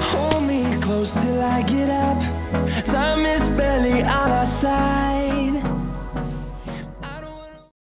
Hold me close till I get up.